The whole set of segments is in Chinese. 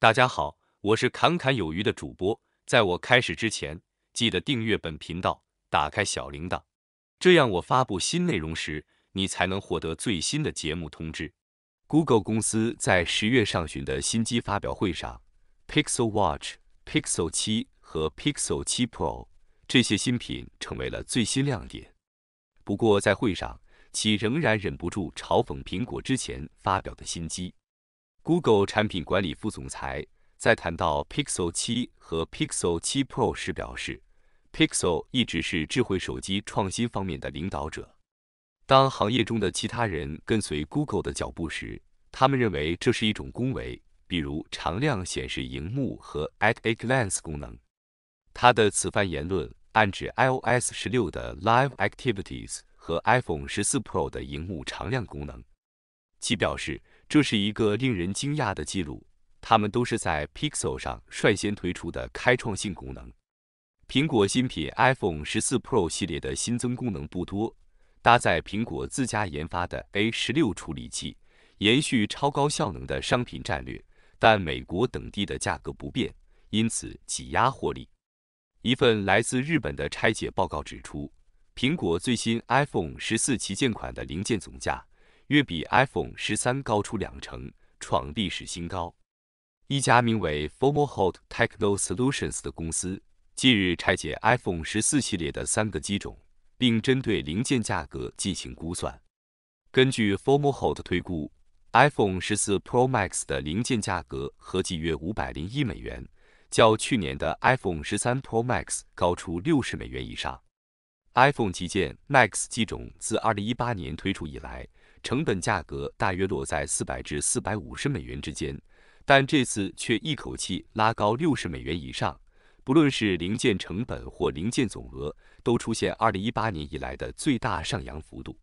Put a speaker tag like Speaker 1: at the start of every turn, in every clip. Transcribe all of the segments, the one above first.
Speaker 1: 大家好，我是侃侃有余的主播。在我开始之前，记得订阅本频道，打开小铃铛，这样我发布新内容时，你才能获得最新的节目通知。Google 公司在十月上旬的新机发表会上，Pixel Watch、Pixel 7和 Pixel 7 Pro 这些新品成为了最新亮点。不过在会上，其仍然忍不住嘲讽苹果之前发表的新机。Google 产品管理副总裁在谈到 Pixel 7和 Pixel 7 Pro 时表示，Pixel 一直是智慧手机创新方面的领导者。当行业中的其他人跟随 Google 的脚步时，他们认为这是一种恭维，比如常亮显示荧幕和 At a Glance 功能。他的此番言论暗指 iOS 十六的 Live Activities 和 iPhone 十四 Pro 的荧幕常亮功能。其表示。这是一个令人惊讶的记录，它们都是在 Pixel 上率先推出的开创性功能。苹果新品 iPhone 十四 Pro 系列的新增功能不多，搭载苹果自家研发的 A 十六处理器，延续超高效能的商品战略，但美国等地的价格不变，因此挤压获利。一份来自日本的拆解报告指出，苹果最新 iPhone 十四旗舰款的零件总价。约比 iPhone 十三高出两成，创历史新高。一家名为 Fomalhaut Techno Solutions 的公司近日拆解 iPhone 十四系列的三个机种，并针对零件价格进行估算。根据 Fomalhaut 推估，iPhone 十四 Pro Max 的零件价格合计约五百零一美元，较去年的 iPhone 十三 Pro Max 高出六十美元以上。iPhone 旗舰 Max 机种自二零一八年推出以来。成本价格大约落在四百至四百五十美元之间，但这次却一口气拉高六十美元以上。不论是零件成本或零件总额，都出现二零一八年以来的最大上扬幅度。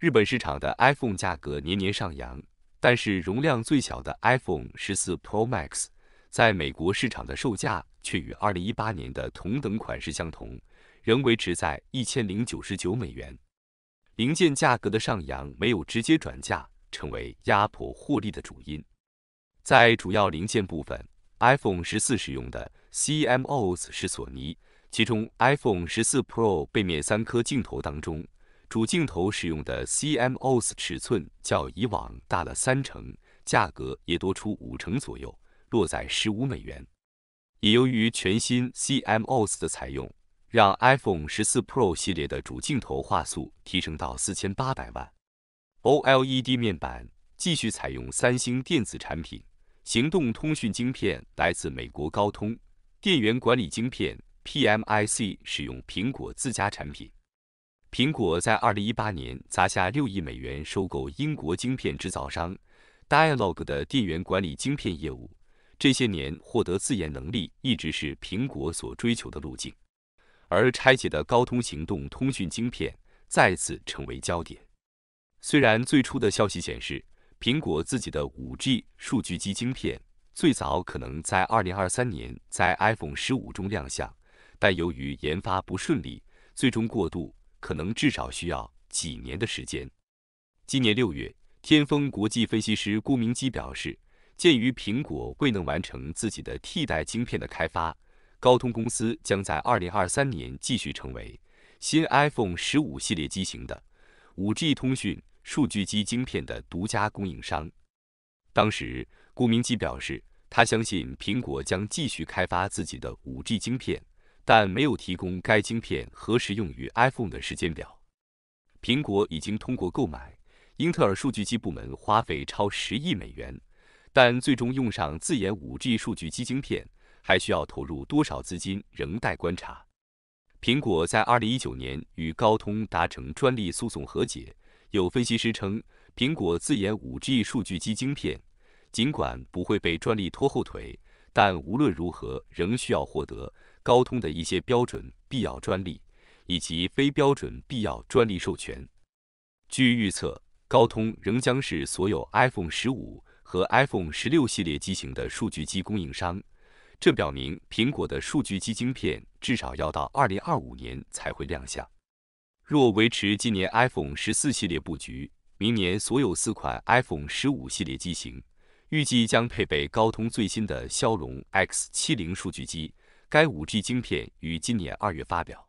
Speaker 1: 日本市场的 iPhone 价格年年上扬，但是容量最小的 iPhone 十四 Pro Max 在美国市场的售价却与二零一八年的同等款式相同，仍维持在一千零九十九美元。零件价格的上扬没有直接转嫁，成为压迫获利的主因。在主要零件部分，iPhone 十四使用的 CMOS 是索尼，其中 iPhone 十四 Pro 背面三颗镜头当中，主镜头使用的 CMOS 尺寸较以往大了三成，价格也多出五成左右，落在十五美元。也由于全新 CMOS 的采用。让 iPhone 十四 Pro 系列的主镜头画素提升到四千八百万。OLED 面板继续采用三星电子产品，行动通讯晶片来自美国高通，电源管理晶片 PMIC 使用苹果自家产品。苹果在二零一八年砸下六亿美元收购英国晶片制造商 Dialog 的电源管理晶片业务，这些年获得自研能力一直是苹果所追求的路径。而拆解的高通行动通讯晶片再次成为焦点。虽然最初的消息显示，苹果自己的 5G 数据机晶片最早可能在2023年在 iPhone 15中亮相，但由于研发不顺利，最终过渡可能至少需要几年的时间。今年六月，天风国际分析师郭明基表示，鉴于苹果未能完成自己的替代晶片的开发。高通公司将在二零二三年继续成为新 iPhone 十五系列机型的五 G 通讯数据机晶片的独家供应商。当时，顾明基表示，他相信苹果将继续开发自己的五 G 晶片，但没有提供该晶片何时用于 iPhone 的时间表。苹果已经通过购买英特尔数据机部门花费超十亿美元，但最终用上自研五 G 数据机晶片。还需要投入多少资金，仍待观察。苹果在二零一九年与高通达成专利诉讼和解。有分析师称，苹果自研五 G 数据机晶片，尽管不会被专利拖后腿，但无论如何仍需要获得高通的一些标准必要专利以及非标准必要专利授权。据预测，高通仍将是所有 iPhone 十五和 iPhone 十六系列机型的数据机供应商。这表明苹果的数据机晶片至少要到二零二五年才会亮相。若维持今年 iPhone 十四系列布局，明年所有四款 iPhone 十五系列机型预计将配备高通最新的骁龙 X70 数据机。该 5G 晶片于今年二月发表。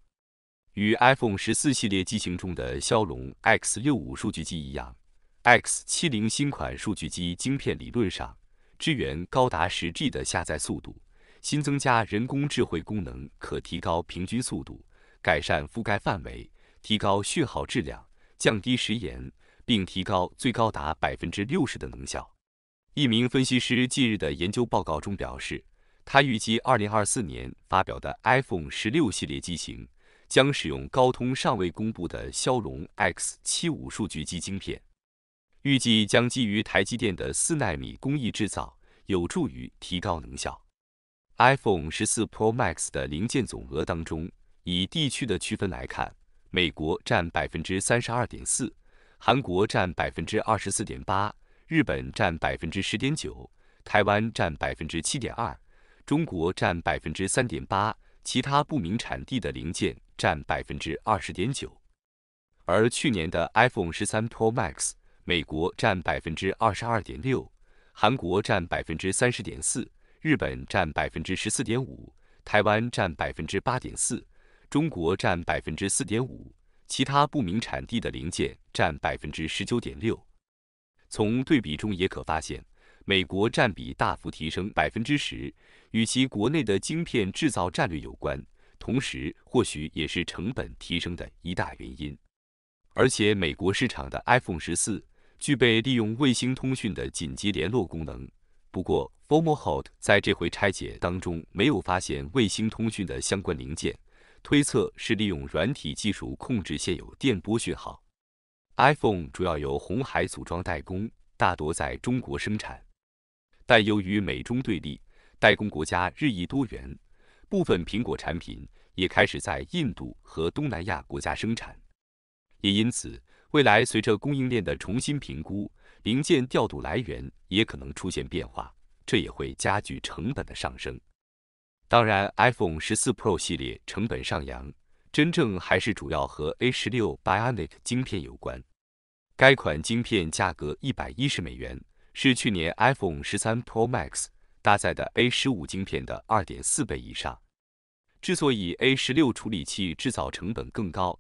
Speaker 1: 与 iPhone 十四系列机型中的骁龙 X65 数据机一样，X70 新款数据机晶片理论上支援高达十 G 的下载速度，新增加人工智慧功能，可提高平均速度，改善覆盖范围，提高讯号质量，降低时延，并提高最高达百分之六十的能效。一名分析师近日的研究报告中表示，他预计二零二四年发表的 iPhone 十六系列机型。将使用高通尚未公布的骁龙 X75 数据机晶片，预计将基于台积电的四纳米工艺制造，有助于提高能效。iPhone 十四 Pro Max 的零件总额当中，以地区的区分来看，美国占百分之三十二点四，韩国占百分之二十四点八，日本占百分之十点九，台湾占百分之七点二，中国占百分之三点八，其他不明产地的零件。占百分之二十点九，而去年的 iPhone 十三 Pro Max，美国占百分之二十二点六，韩国占百分之三十点四，日本占百分之十四点五，台湾占百分之八点四，中国占百分之四点五，其他不明产地的零件占百分之十九点六。从对比中也可发现，美国占比大幅提升百分之十，与其国内的晶片制造战略有关。同时，或许也是成本提升的一大原因。而且，美国市场的 iPhone 十四具备利用卫星通讯的紧急联络功能。不过 f o r m o h o l d 在这回拆解当中没有发现卫星通讯的相关零件，推测是利用软体技术控制现有电波讯号。iPhone 主要由红海组装代工，大多在中国生产，但由于美中对立，代工国家日益多元。部分苹果产品也开始在印度和东南亚国家生产，也因此，未来随着供应链的重新评估，零件调度来源也可能出现变化，这也会加剧成本的上升。当然，iPhone 十四 Pro 系列成本上扬，真正还是主要和 A 十六 Bionic 晶片有关。该款晶片价格一百一十美元，是去年 iPhone 十三 Pro Max。搭载的 A 十五晶片的二点四倍以上。之所以 A 十六处理器制造成本更高，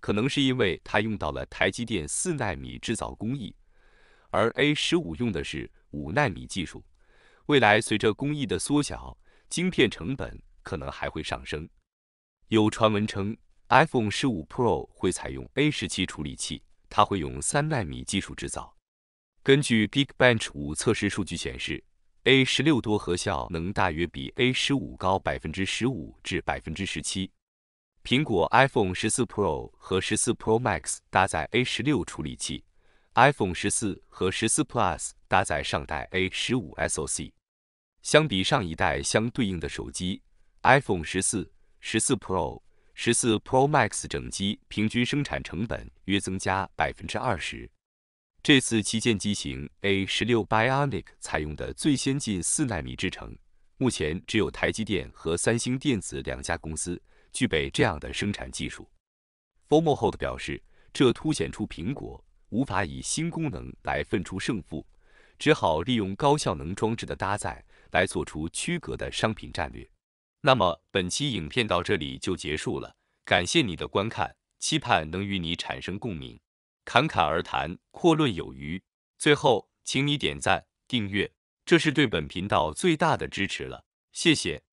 Speaker 1: 可能是因为它用到了台积电四纳米制造工艺，而 A 十五用的是五纳米技术。未来随着工艺的缩小，晶片成本可能还会上升。有传闻称，iPhone 十五 Pro 会采用 A 十七处理器，它会用三纳米技术制造。根据 Geekbench 五测试数据显示。A 十六多核效能大约比 A 十五高百分之十五至百分之十七。苹果 iPhone 十四 Pro 和十四 Pro Max 搭载 A 十六处理器，iPhone 十四和十四 Plus 搭载上代 A 十五 SoC。相比上一代相对应的手机，iPhone 十四、十四 Pro、十四 Pro Max 整机平均生产成本约增加百分之二十。这次旗舰机型 A 十六 Bionic 采用的最先进四纳米制程，目前只有台积电和三星电子两家公司具备这样的生产技术。Formohold 表示，这凸显出苹果无法以新功能来分出胜负，只好利用高效能装置的搭载来做出区隔的商品战略。那么，本期影片到这里就结束了，感谢你的观看，期盼能与你产生共鸣。侃侃而谈，阔论有余。最后，请你点赞、订阅，这是对本频道最大的支持了，谢谢。